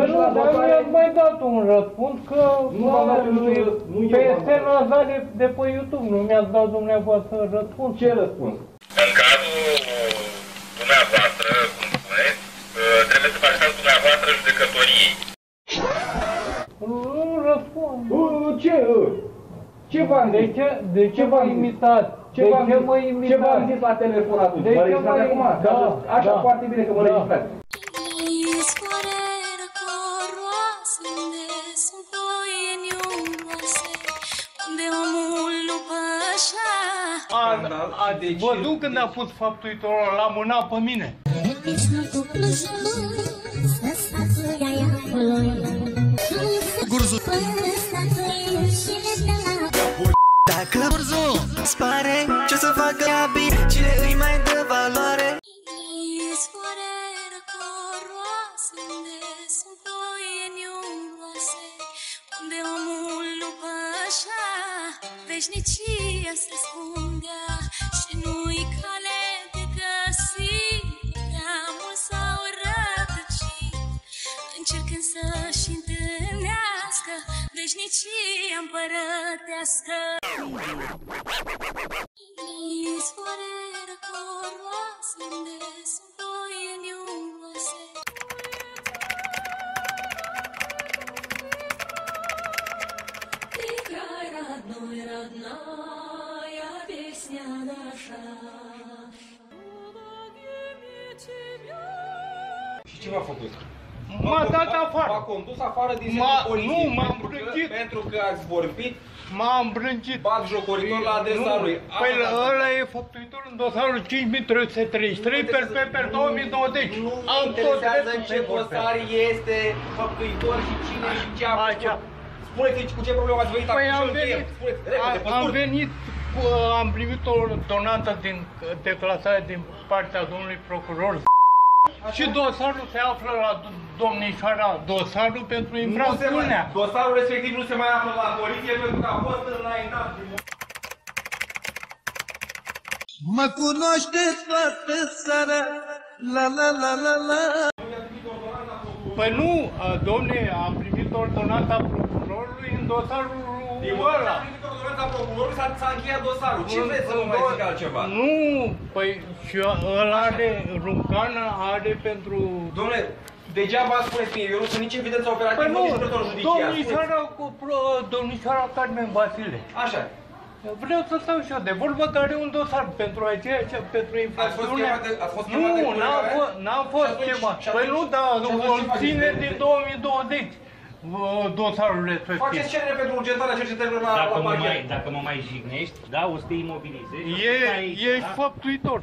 Păi și nu, la dar votare... mi-ați mai dat un răspuns că Nu v-am dat eu, nu e- nu eu pe v-am dat. scena asta de, de pe YouTube nu mi-ați dat dumneavoastră răspuns. Ce răspuns? În cazul dumneavoastră, cum spuneți, uh, trebuie să faceți dumneavoastră judecătoriei. Nu răspund. Uh, Ce? uh? Ce v-am De zis? ce, de ce Ce mă v-am zis? imitați? Ce De v-am ce zis? mă Ce v-am imitați? zis la telefon atunci? De Mă ce registrați mă- acum? Da, Că Așa da. foarte bine că mă Da. registrați. Deci a, deci... Vă duc când deci... a pus faptuitorul la mâna pe mine. Gurzu. Dacă Gurzu spare, ce să facă abit? Cine îi mai dă valoare? Veșnicia se ascundea și nu-i cale de găsit. Prea mult s-au rătăcit, încercând să-și întâlnească veșnicia împărătească. Izvorera coroase родной, родная песня наша. Și ce v-a făcut? M-a dat M-a afară. condus afară din M-a- sediul poliției. nu, m-am pentru că- plângit. Pentru că ați vorbit M-am brâncit. bat jocoritor la adresa Nu, lui. Păi Asta- ăla e făptuitor în dosarul 5333 per pe per 2020. Nu mă Am tot interesează dreptul în ce să vorbesc. dosar este făptuitor și cine și ce a Așa. făcut. Spuneți cu ce problemă ați venit Păi acum și am eu încheiem. venit, Spuneți, repede, pe a- am scurt. venit, cu, am primit o donantă din declasare din partea domnului procuror și dosarul se află la do- domnișoara, dosarul pentru Nu se mai, infracțiunea. dosarul respectiv nu se mai află la poliție pentru că a fost înaintat din Mă cunoașteți toată țara La la la la la Păi nu, a, domne, am primit ordonanța procurorului în dosarul Din moment ce ăla. a primit ordonanța procurorului, s-a, s-a încheiat dosarul. Ce vreți să vă mai zic altceva? Nu, păi și ăla are, Runcană are pentru... Domnule, degeaba spuneți mie, eu nu sunt nici evidență operativă, Păi nu, nici inspector judiciar. Spuneți. domnișoara, cu, pro- domnișoara Carmen Vasile. Așa. Vreau să stau și eu de vorbă, dar are un dosar pentru aceea ce pentru infracțiunea. chemat de- ați fost chemat de Nu, n-am culegare? fost, n-am Și fost atunci- chemat. și Păi atunci- nu, da, și atunci o ce faceți? ține din 2020 vă, dosarul respectiv. Faceți cerere pentru urgentarea cercetărilor la, Dacă la mă, mai, parchet. dacă mă mai jignești, da, o să te imobilizezi. E, Stai, ești da? făptuitor.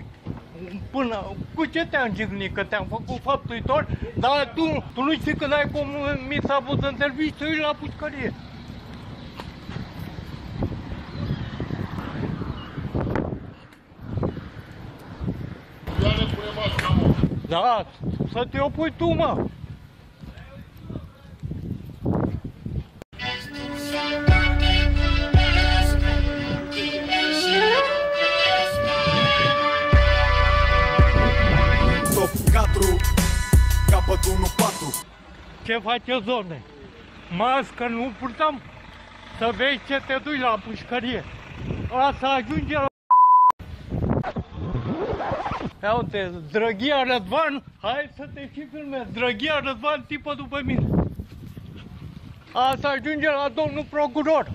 Până, cu ce te-am jignit? Că te-am făcut făptuitor? Dar tu, tu nu știi când ai comis abuz în serviciu, ești la pușcărie. Da, să te opui tu, mă. Ce faceți, domne? Mască nu purtam să vezi ce te duci la pușcărie. Asta ajunge la... Ia uite, Drăghia Răzvan, hai să te și filmezi. Drăghia Răzvan, tipă după mine. Asta ajunge la domnul procuror.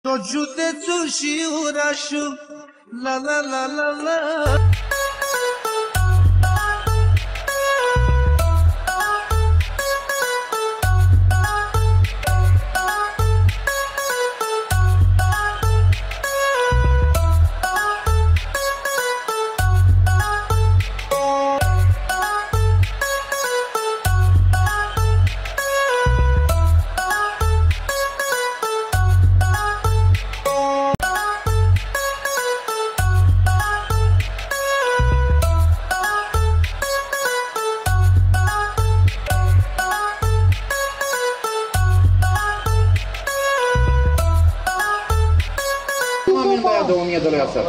Tot județul și orașul La la la la la delegația.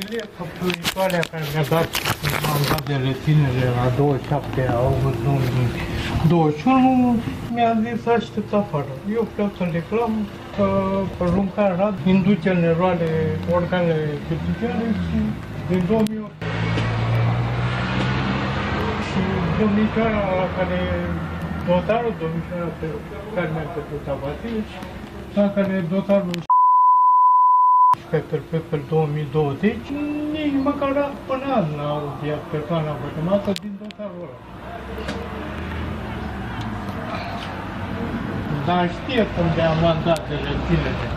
familie, făptuitoarea care mi-a dat mandatele tinere la 27 august 2021, mi-a zis să aștept afară. Eu vreau să reclam că Runcan Rad induce în eroare organele judiciare și din 2000 domnișoara la care dosarul, domnișoara pe care mi-a făcut Vasile, la care dosarul pe Perpecul 2020, nici măcar până azi n-a audiat persoana vătămată din dosarul ăla. Dar știe cum de-a mandat de reținere.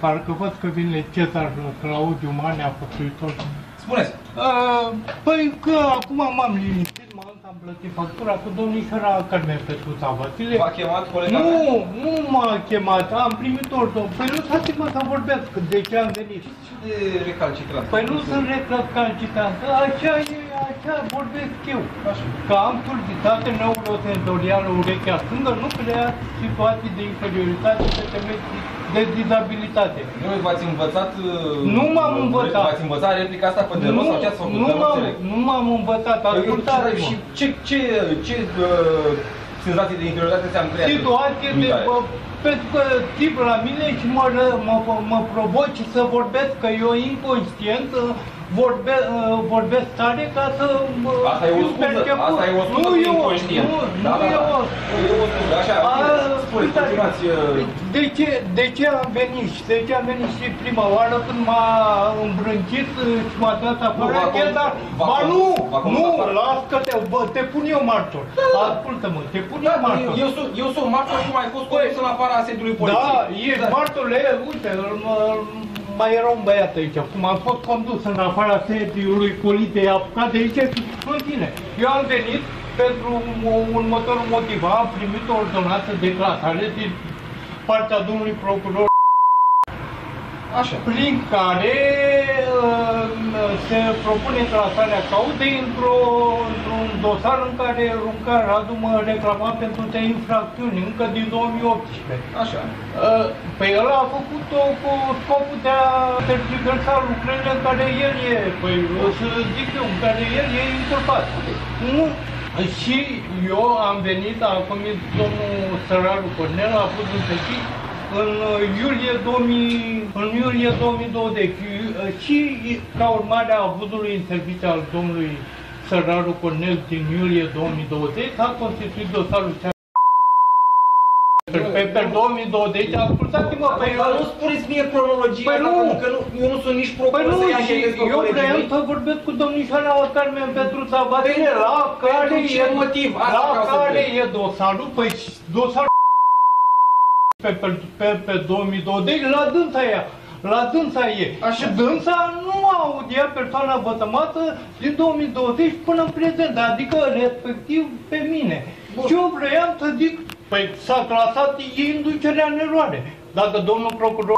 Parcă văd că vine Cezar Claudiu Manea, făcuitor. Spuneți. Uh, păi că acum m-am liniștit, m-am am plătit factura cu domnișoara Carmen Petruța Vasile. V-a chemat colega Nu, mea? nu m-a chemat, am primit ordine. Păi nu s-a chemat să vorbesc, de ce am venit? Ce de recalcitrant? Păi nu sunt recalcitrant, așa e, așa vorbesc eu. Așa. Că am turbitate neurosenzorială urechea stângă, nu crea situații de inferioritate pe temei de dizabilitate. Nu v-ați învățat... uh, Nu m-am învățat. V-ați învățat replica asta pe de rost sau ce ați făcut? nu, Că m-am, înțeleg. nu m-am învățat, Păi, ascultați-mă. Și ce, ce, ce uh, senzații de inferioritate ți-am creat? situație de, Mintare. bă, pentru că tip la mine și mă, ră- mă, mă provoci să vorbesc, că eu inconștient uh, vorbe, uh, vorbesc tare ca să mă Asta e o fiu scuză, perceput. asta e o scuză Nu de e o, inconștient. nu, Da, nu da, e da. o E o scuză, așa, A, bine, spuneți, uitați, continuați, uh, de ce, de ce am venit și de ce am venit și prima oară când m-a îmbrâncit uh, și m-a dat afară, v-a chiar con- dar, v-a ba con- nu, v-a condus nu, afară. las că te, bă, te pun eu martor, ascultă-mă, te pun Da, eu martor. eu, sunt, eu sunt martor cum ai fost Păi, condus în afara sediului Da, poliției. e martorule, uite, mă- mai era un băiat aici, cum am fost condus în afara sediului poliției, apucat de aici, în tine. Eu am venit pentru un- următorul motiv. Am primit o ordonanță de clasare din partea domnului procuror Așa. prin care uh, se propune clasarea cauzei într-o, într-un dosar în care Runca Radu mă reclama pentru trei infracțiuni încă din 2018. Așa. Uh, Păi el a făcut-o cu scopul de a tergiversa lucrurile în care el e, păi o să zic eu, în care el e inculpat. Nu. Și eu am venit, a comis domnul Săraru Cornel, a fost înțelegit în iulie 2000, în iulie 2020 și ca urmare a abuzului în serviciu al domnului Săraru Cornel din iulie 2020 a constituit dosarul cea pe, pe 2020, ascultați-mă, pe Dar nu spuneți mie cronologia Păi asta, nu. pentru că nu, eu nu sunt nici procuror Păi nu, să ia și anchetez pe eu colegii vreau mei. să vorbesc cu domnișoara Carmen Petruța Vasile, la care pentru ce e, motiv? Asta la vreau să care întreb. e dosarul, păi dosarul pe, pe, pe, pe 2020, la dânsa ea. La dânsa e. Așa. Și dânsa nu a audiat persoana vătămată din 2020 până în prezent, adică respectiv pe mine. Bun. Și eu vreau să zic, păi s-a clasat e inducerea în eroare. Dacă domnul procuror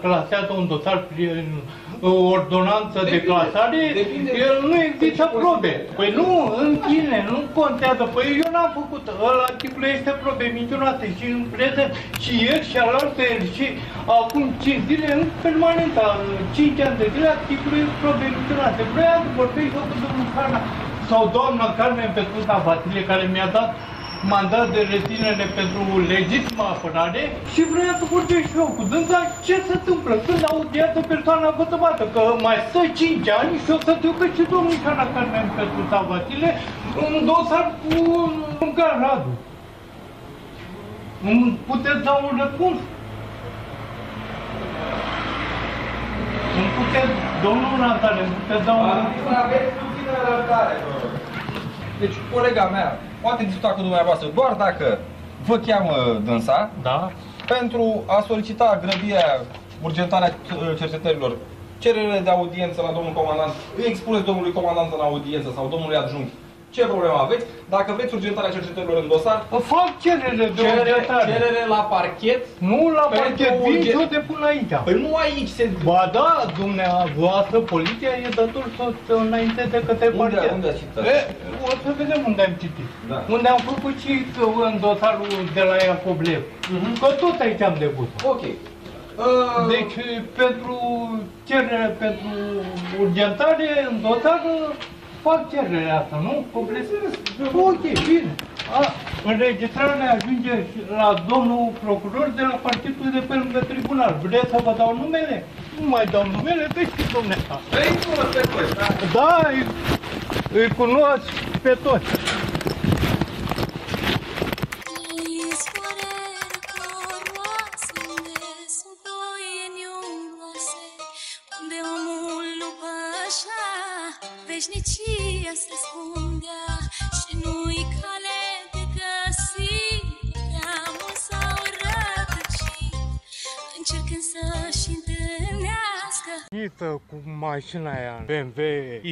clasează un dosar prin uh, ordonanță de Depinde, clasare, depinde. el nu există Deci, probe. Păi nu, în fine, nu contează. Păi eu n-am făcut, ăla articol este probe mincinoase și în prezent, și ieri și alaltă ieri și acum 5 zile în permanență, 5 ani de zile, articolul este probe mincinoase. Vreau să vorbesc eu cu domnul Carna sau doamna Carmen Petruța Vasile, care mi-a dat mandat de reținere pentru legitimă apărare și vreau să vorbesc și eu cu dânsa ce se întâmplă când audiază persoana vătămată, că mai stă 5 ani și o să ducă și domnișoara Carmen Petruța Vasile un dosar cu un Radu. Îmi puteți da un răspuns? Îmi puteți, domnul Natale, îmi puteți da un răspuns? Aveți puțină răbdare, vă rog. Deci, colega mea poate discuta cu dumneavoastră doar dacă vă cheamă dânsa Da? pentru a solicita grăbirea, urgentarea uh, cercetărilor, cerere de audiență la domnul comandant, îi expuneți domnului comandant în audiență sau domnului adjunct ce problemă aveți, dacă vreți urgentarea cercetărilor în dosar, Fac cerere de cerere, orientare. cerere la parchet, Nu la Pentru parchet, vin urgen- și eu te pun aici. păi nu aici se... Ba da, dumneavoastră, poliția e dător să să înainteze către Unde, parchet. unde ați citit? E, o să vedem unde am citit. Da. Unde am făcut și în dosarul de la Iacoblev. Mhm. Că tot aici am depus. Ok. Uh, Deci, pentru cerere, pentru urgentare, în dosar, fac cererea asta, nu? Completez. Ok, bine. A, înregistrarea ne ajunge și la domnul procuror de la partidul de pe lângă tribunal. Vreți să vă dau numele? Nu mai dau numele, deci știți dumneata. Îi cunosc pe toți, da? Da, îi, îi cunosc pe toți. Veșnicia se ascundea și nu-i cale de găsit, neamul sau rătăcit, încercând să-și întâlnească Nită cu mașina aia BMW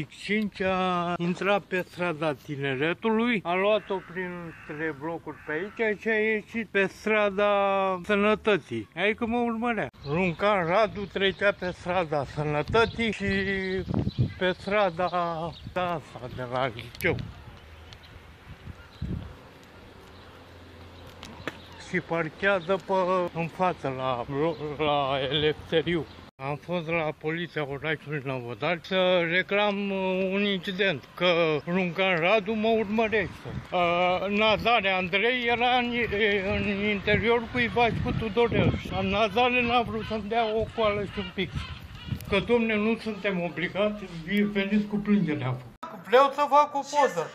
X5 a intrat pe strada Tineretului, a luat-o printre blocuri pe aici și a ieșit pe strada Sănătății. Adică mă urmărea. Runcan Radu trecea pe strada Sănătății și pe strada asta de la liceu. și parchează pe, în față la, la Elefteriu. Am fost la poliția orașului Năvodar să reclam uh, un incident, că Runcan Radu mă urmărește. Uh, Nazare Andrei era în, în interior cuivaș și cu Tudorel și Nazare n-a vrut să-mi dea o coală și un pic. Că, domne, nu suntem obligați, veniți cu plângerea. Vreau să fac o poză.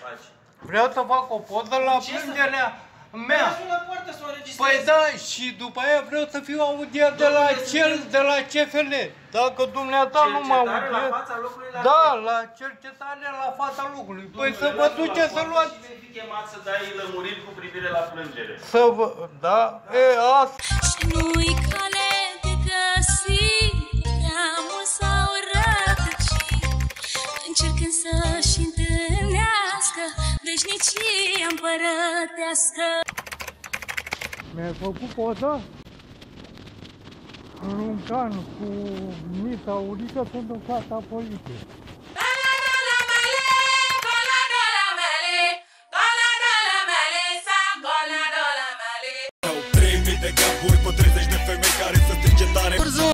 Vreau să fac o poză la plângerea mea. Păi da, și după aia vreau să fiu audiat de la cel, de la CFL. Dacă dumneata nu mă audiat... Da, la cercetare la fața locului. Păi să vă duceți să luați... fi chemat să dai lămuriri cu privire la plângere. Să vă... Da? E, asta... și nu-i cale de găsit, să-și întâlnească veșnicia împărătească. Mi-ai făcut poza? Runcan cu Mita Urică sunt în fața poliției.